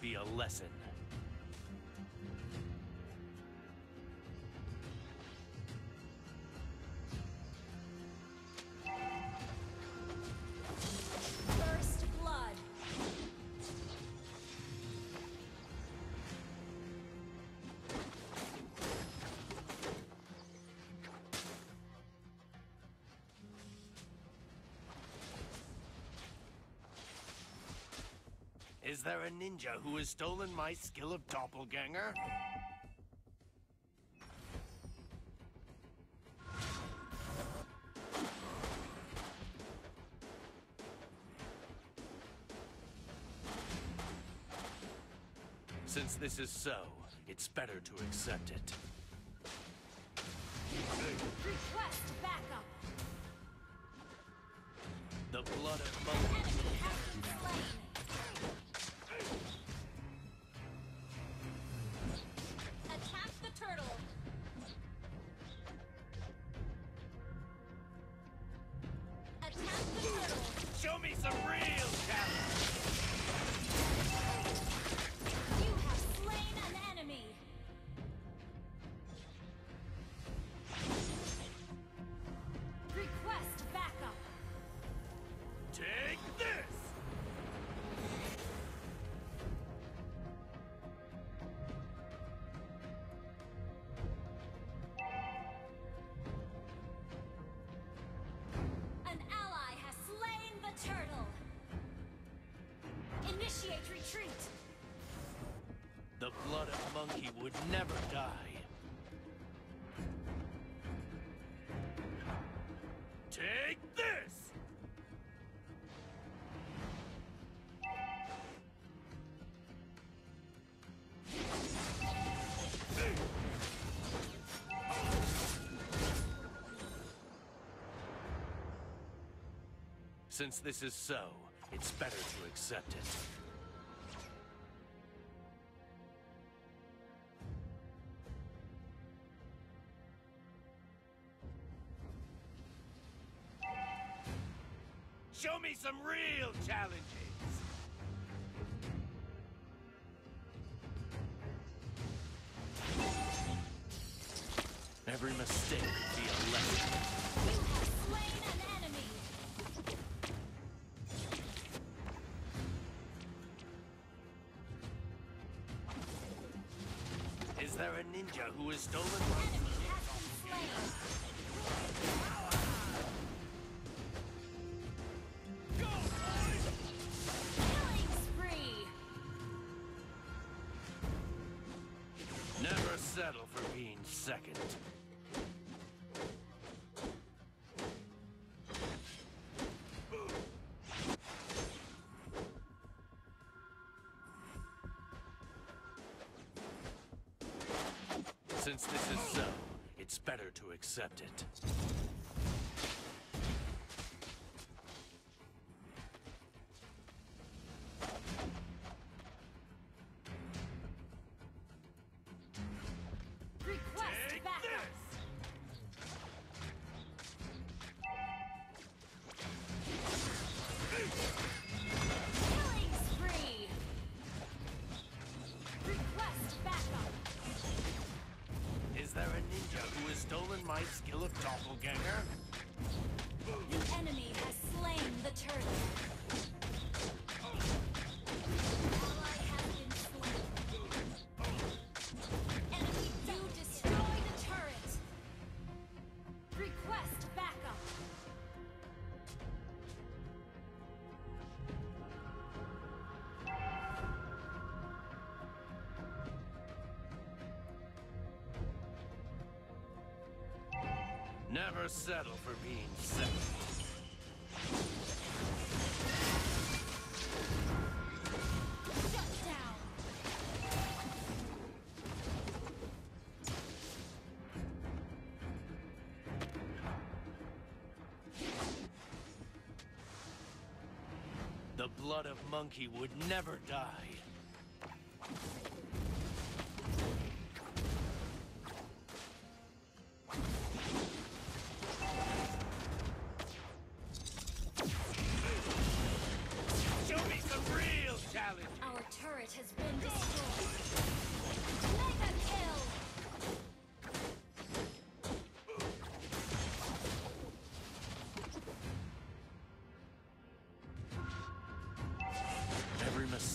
Be a lesson. Is there a ninja who has stolen my skill of doppelganger? Since this is so, it's better to accept it. Request backup! The blood of. Initiate retreat! The blood of monkey would never die. Take this! Since this is so, it's better to accept it. Every mistake could be a lesson. Is there a ninja who has stolen my... Since this is so, it's better to accept it. Never settle for being second. The blood of monkey would never die.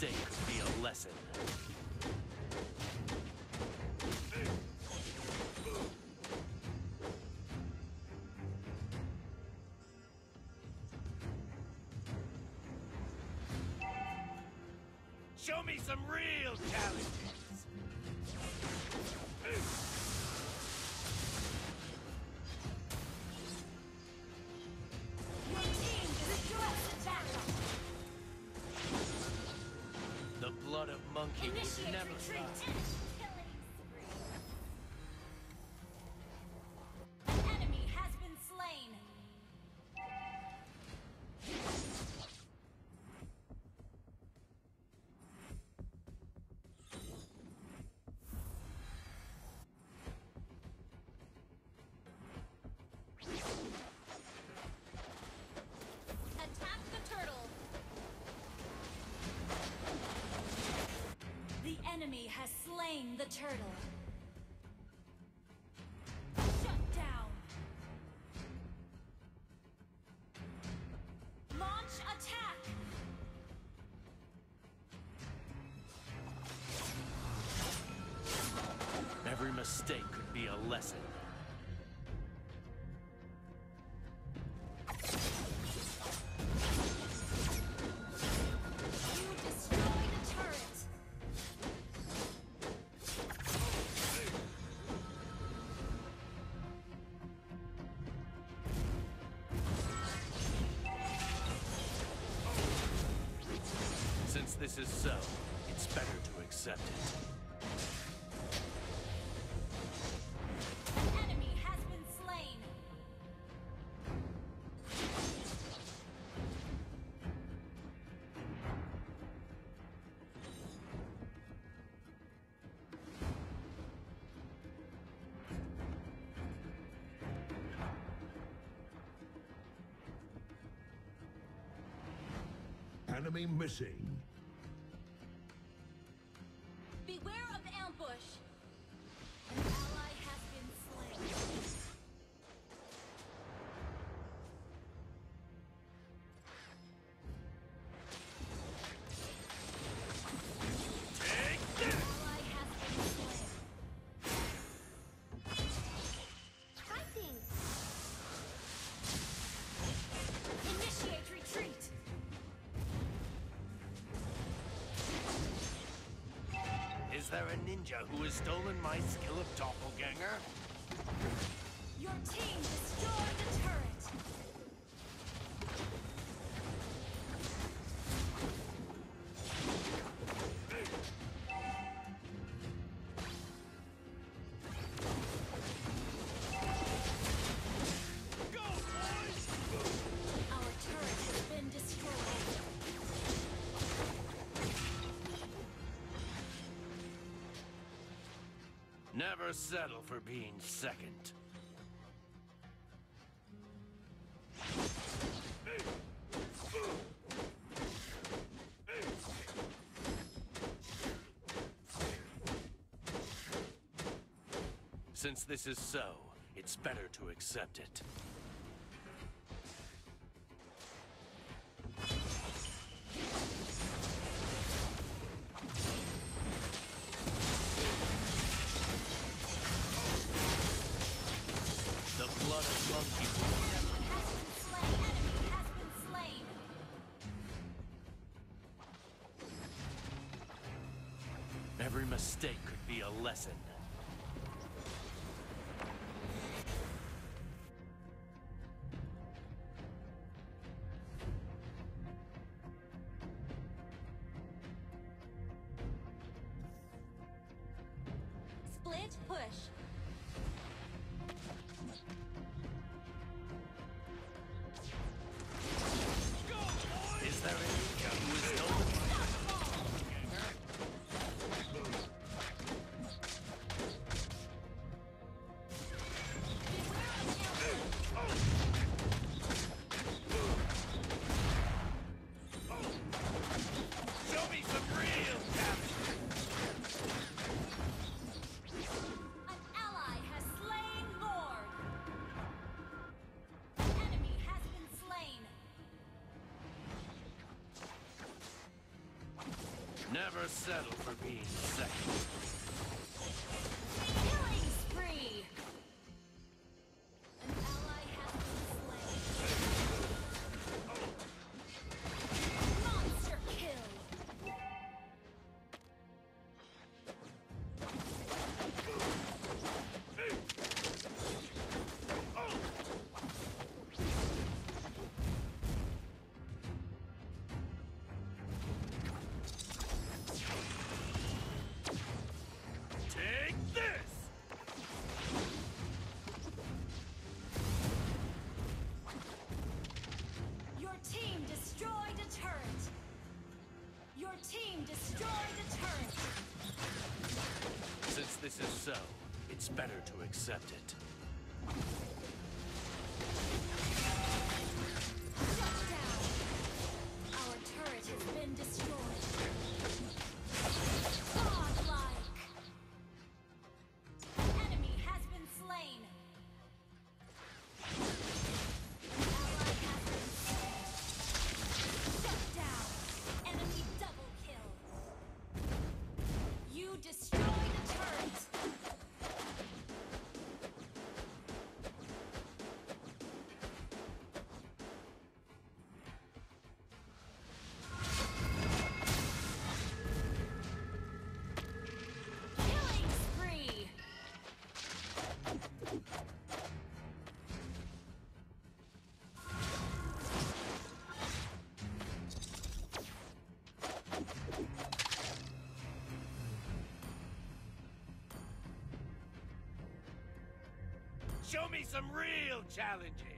Every mistake could be a lesson. Show me some real challenges. Never retreat. Slain the turtle. Shut down. Launch attack. Every mistake could be a lesson. This is so, it's better to accept it. An enemy has been slain. Enemy missing. Is there a ninja who has stolen my skill of doppelganger? Your team Never settle for being second. Since this is so, it's better to accept it. Every mistake could be a lesson. never settle for being second. so, it's better to accept it. Show me some real challenges!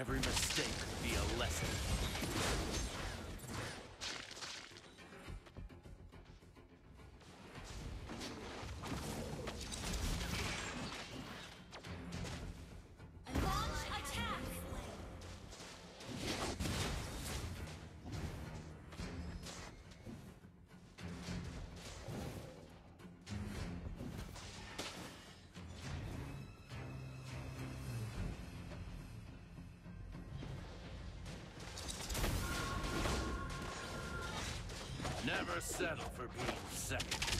Every mistake be a lesson. never settle for being second.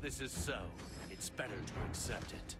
this is so, it's better to accept it.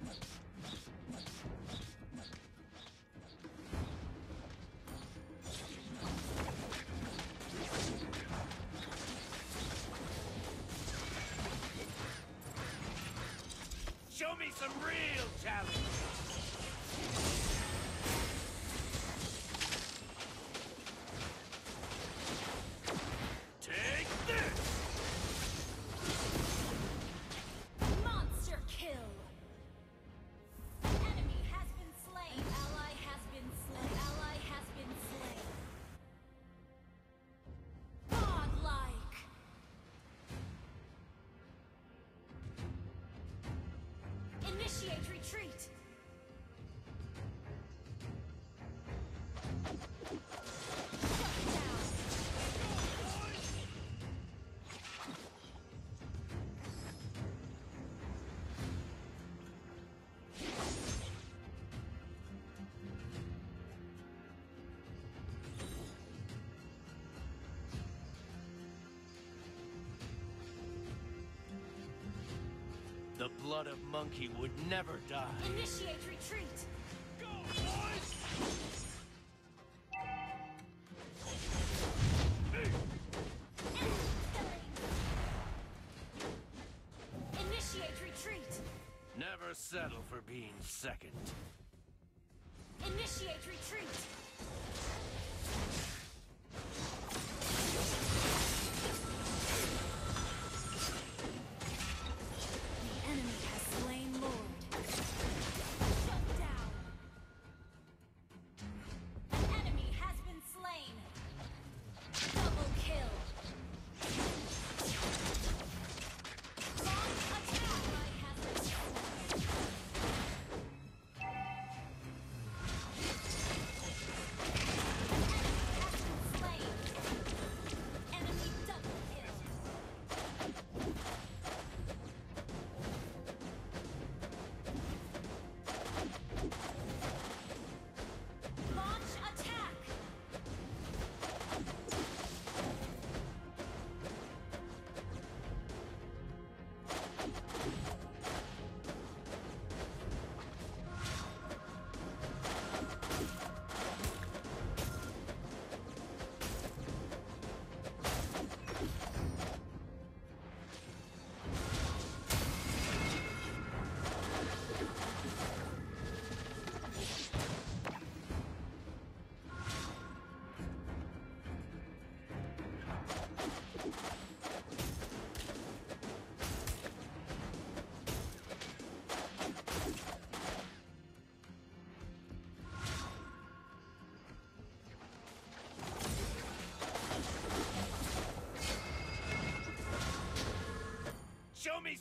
The blood of Monkey would never die. Initiate retreat! Go, boys! Initiate retreat! Never settle for being second.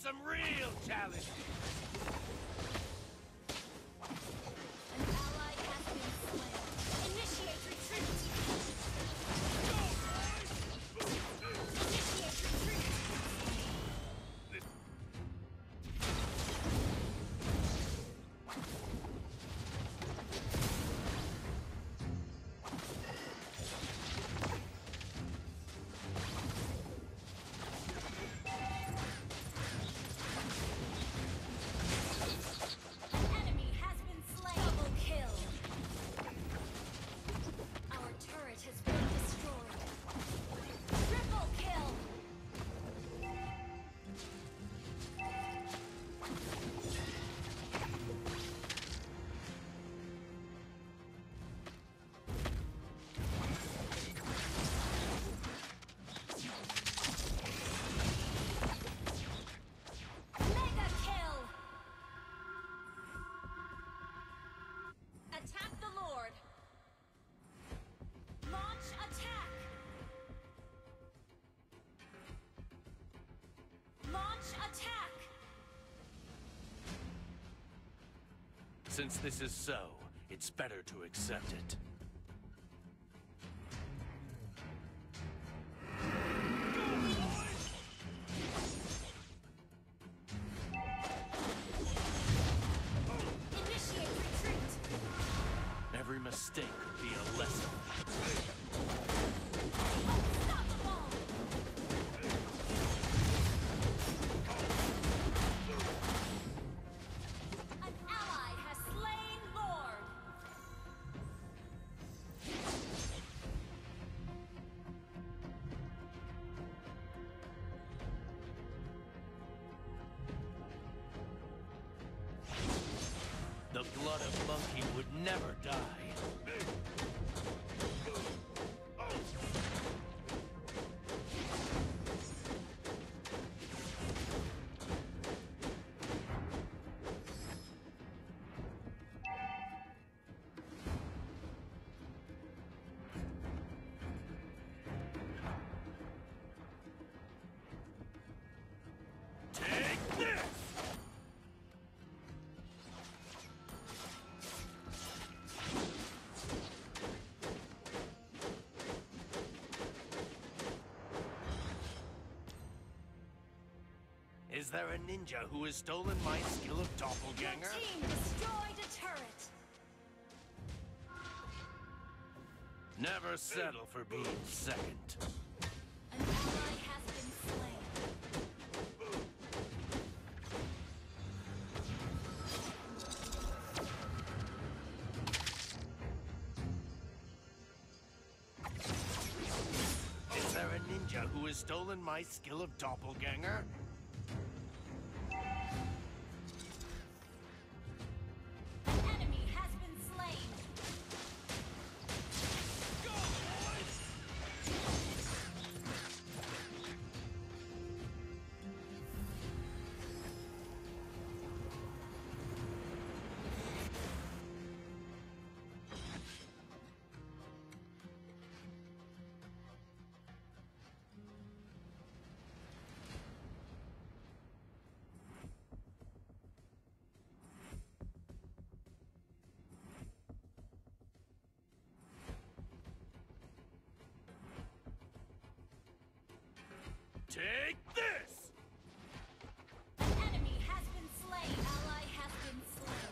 some real challenges. Since this is so, it's better to accept it. Is there a ninja who has stolen my skill of Your doppelganger? team destroyed a turret. Never settle for being second. An ally has been slain. Is there a ninja who has stolen my skill of doppelganger? Take this! Enemy has been slain. Ally has been slain.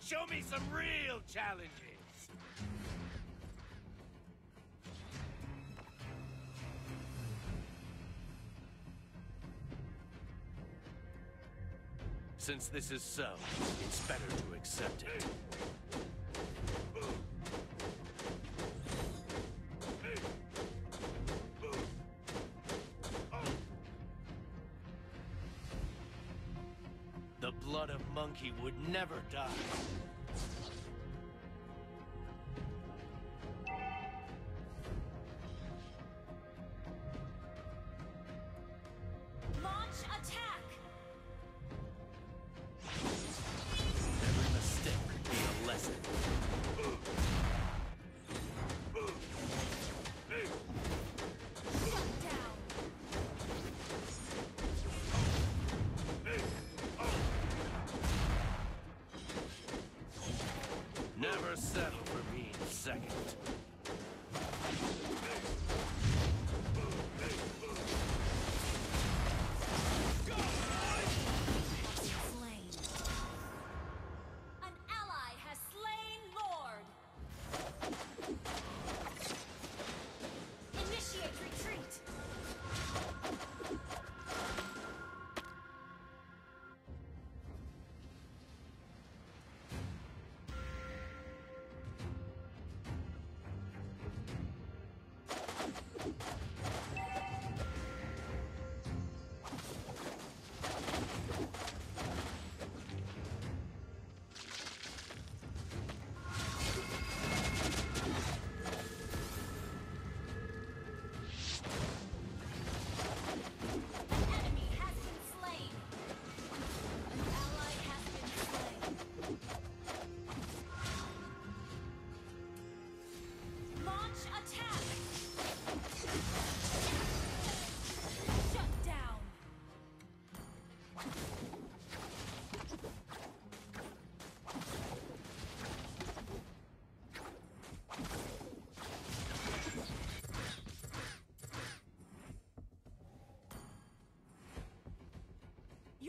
Show me some real challenges! Since this is so, it's better to accept it. The blood of monkey would never die.